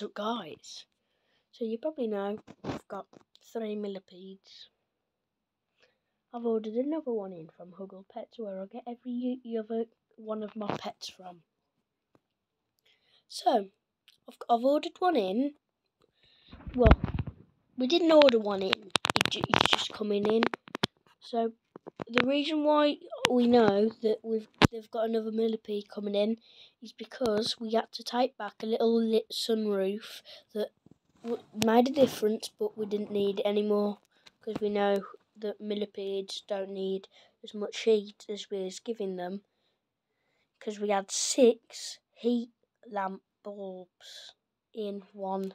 What's guys? So you probably know I've got three millipedes. I've ordered another one in from Huggle Pets where I get every other one of my pets from. So, I've, I've ordered one in. Well, we didn't order one in. It, it's just coming in. So, the reason why we know that we've they've got another millipede coming in is because we had to take back a little lit sunroof that made a difference, but we didn't need it anymore because we know that millipedes don't need as much heat as we was giving them because we had six heat lamp bulbs in one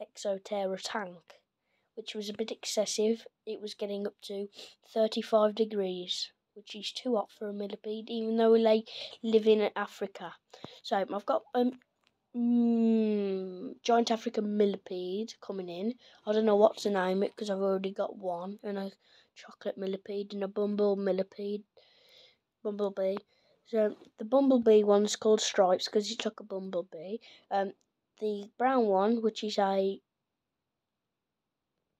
Exoterra tank, which was a bit excessive. It was getting up to 35 degrees which is too hot for a millipede, even though we like, live in Africa. So I've got a um, mm, giant African millipede coming in. I don't know what to name it because I've already got one, and a chocolate millipede and a bumble millipede, bumblebee. So the bumblebee one's called Stripes because it's like a bumblebee. Um, the brown one, which is a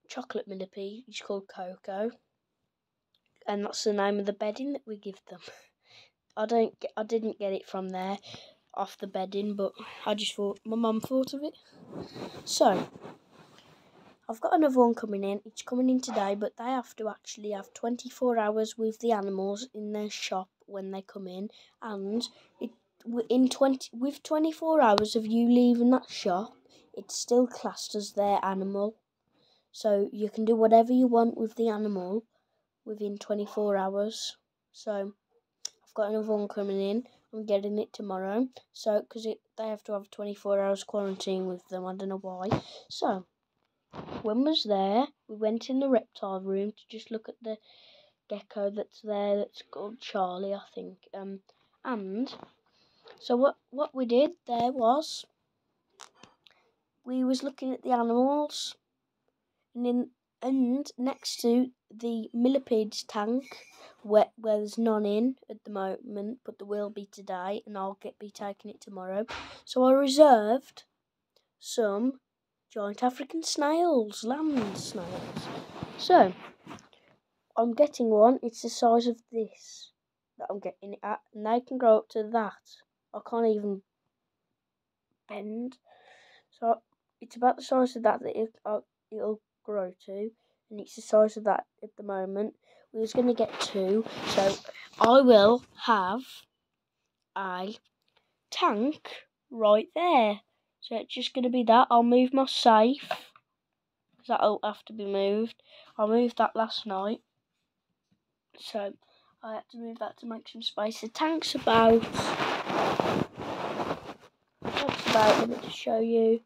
chocolate millipede, is called Coco and that's the name of the bedding that we give them. I don't get, I didn't get it from there off the bedding, but I just thought my mum thought of it. So I've got another one coming in. It's coming in today, but they have to actually have 24 hours with the animals in their shop when they come in, and it in 20 with 24 hours of you leaving that shop, it's still classed as their animal. So you can do whatever you want with the animal within 24 hours. So I've got another one coming in. I'm getting it tomorrow. So because they have to have 24 hours quarantine with them. I don't know why. So when was there, we went in the reptile room to just look at the gecko that's there. That's called Charlie, I think. Um, and so what what we did there was we was looking at the animals, and in and next to the millipedes tank, where, where there's none in at the moment, but there will be today, and I'll get be taking it tomorrow. So I reserved some giant African snails, land snails. So I'm getting one. It's the size of this that I'm getting it at, and they can grow up to that. I can't even bend. So it's about the size of that that it, uh, it'll grow to and it's the size of that at the moment. We was going to get two, so I will have a tank right there. So it's just going to be that. I'll move my safe, because that'll have to be moved. I moved that last night, so I had to move that to make some space. The tank's about, tank's about, let me just show you.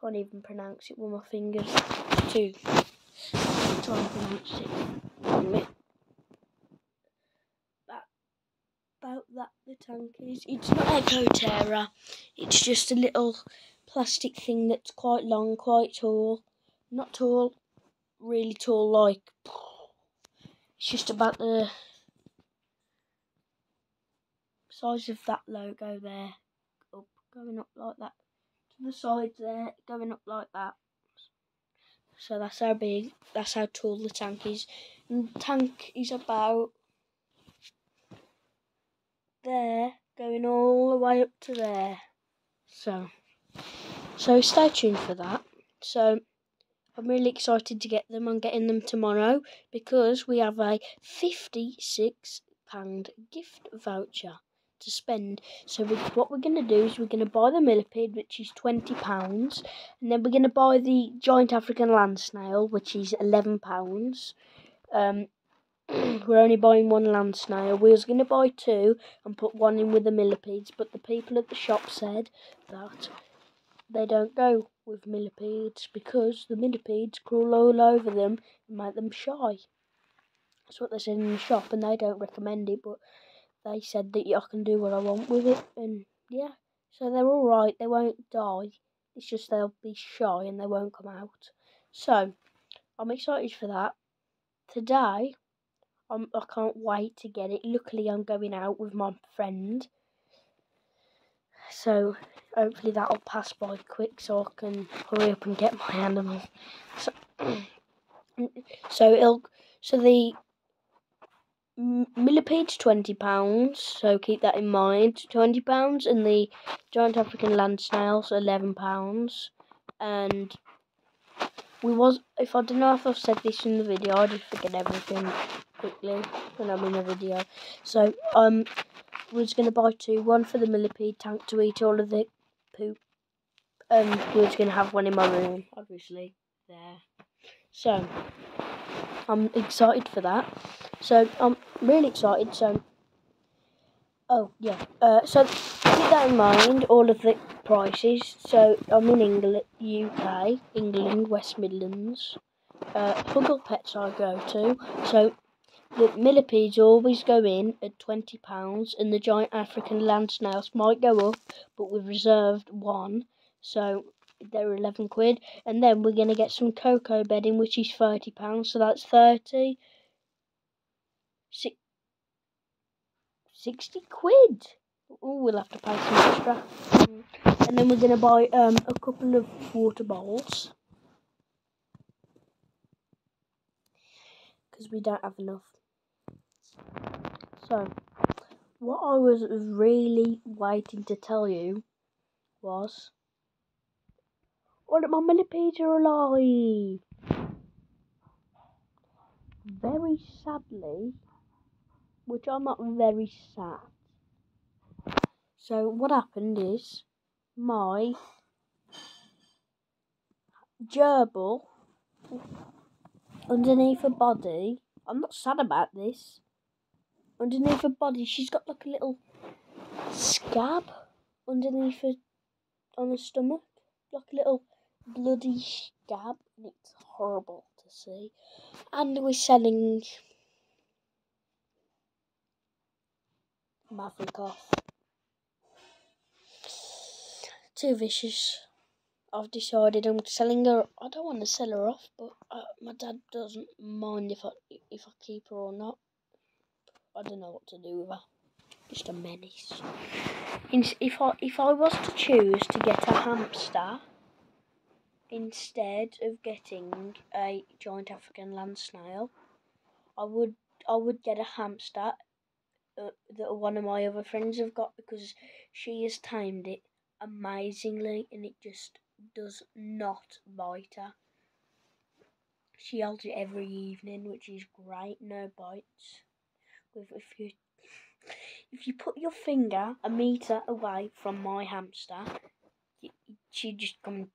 Can't even pronounce it with my fingers. Try and pronounce it. About, that the tank is. It's not Exoterra. It's just a little plastic thing that's quite long, quite tall. Not tall, really tall like. It's just about the size of that logo there. Up, going up like that. To the side there, going up like that. So that's how big, that's how tall the tank is. And the tank is about there, going all the way up to there. So, so stay tuned for that. So, I'm really excited to get them. I'm getting them tomorrow because we have a £56 gift voucher to spend. So we, what we're going to do is we're going to buy the millipede, which is £20, and then we're going to buy the giant African land snail, which is £11. Um, we're only buying one land snail. We was going to buy two and put one in with the millipedes, but the people at the shop said that they don't go with millipedes because the millipedes crawl all over them and make them shy. That's what they said in the shop, and they don't recommend it, but they said that I can do what I want with it, and yeah, so they're all right. They won't die. It's just they'll be shy and they won't come out. So I'm excited for that. Today, I'm, I can't wait to get it. Luckily, I'm going out with my friend So hopefully that'll pass by quick so I can hurry up and get my animal. So, so it'll so the millipede's twenty pounds, so keep that in mind. Twenty pounds, and the giant African land snails eleven pounds, and we was if I don't know if I've said this in the video, I just forget everything quickly when I'm in a video. So um, we was gonna buy two, one for the millipede tank to eat all of the poop. Um, we was gonna have one in my room, obviously there. So I'm excited for that. So I'm really excited. So oh yeah. Uh, so keep that in mind. All of the prices. So I'm in England, UK, England, West Midlands. Uh, Huggle Pets I go to. So the millipedes always go in at twenty pounds, and the giant African land snails might go up, but we've reserved one. So they're 11 quid. And then we're going to get some cocoa bedding, which is 30 pounds. So that's 30. 60 quid. Oh, we'll have to pay some extra. And then we're going to buy um, a couple of water bowls. Because we don't have enough. So, what I was really waiting to tell you was all of my millipedes are alive. Very sadly, which I'm not very sad. So what happened is my gerbil underneath her body. I'm not sad about this. Underneath her body, she's got like a little scab underneath her on her stomach, like a little bloody scab and it's horrible to see. And we're selling Maverick off. Too vicious. I've decided I'm selling her. I don't want to sell her off, but uh, my dad doesn't mind if I if I keep her or not. I don't know what to do with her. Just a menace. If I if I was to choose to get a hamster, instead of getting a giant African land snail, I would I would get a hamster uh, that one of my other friends have got because she has timed it amazingly and it just does not bite her. She holds it every evening, which is great. No bites. With if you if you put your finger a meter away from my hamster, she just come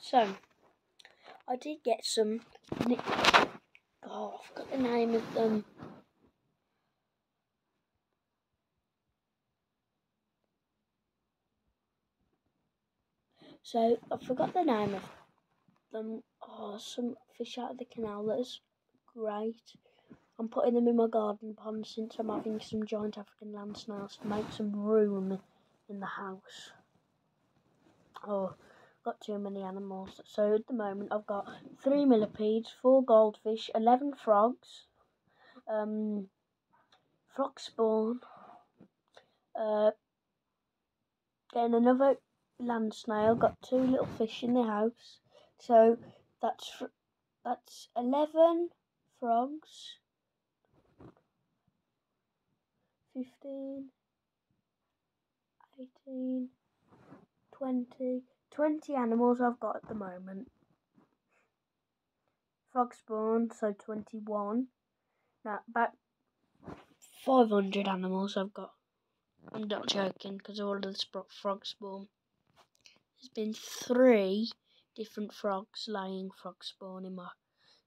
so, I did get some. Oh, I forgot the name of them. So I forgot the name of them. Oh, some fish out of the canal. That's great. I'm putting them in my garden pond since I'm having some giant African land snails to make some room in the house. Oh, got too many animals. So at the moment I've got three millipedes, four goldfish, eleven frogs, um, frog spawn, uh, getting another land snail. Got two little fish in the house. So that's that's eleven frogs. 15, 18, 20, 20 animals I've got at the moment. Frog spawn, so 21. Now, about 500 animals I've got. I'm not joking, because all of the frog spawn. There's been three different frogs laying frog spawn in my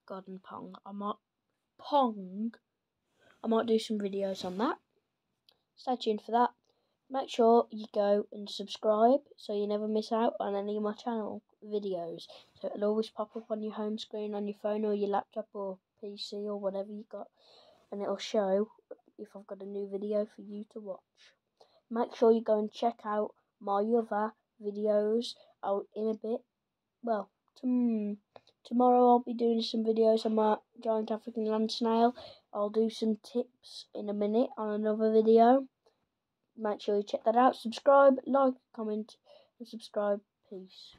garden pond. I might pong. I might do some videos on that. Stay tuned for that make sure you go and subscribe so you never miss out on any of my channel videos. So it'll always pop up on your home screen on your phone or your laptop or PC or whatever you got and it'll show if I've got a new video for you to watch. Make sure you go and check out my other videos out in a bit. Well, tom tomorrow I'll be doing some videos on my giant African land snail. I'll do some tips in a minute on another video make sure you check that out. Subscribe, like, comment, and subscribe. Peace.